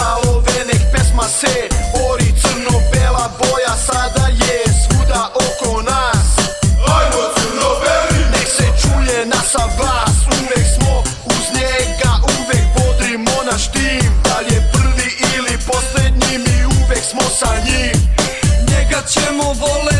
Ove nekes pesma se ori crno bela boja sada je svuda oko nas. Ajmo crno beli Nek se čuje nasa glas uvek smo uz njega uvek bodrimo naš tim. Da li je prvi ili posljednji mi uvek smo sa njim. Njega ćemo voleti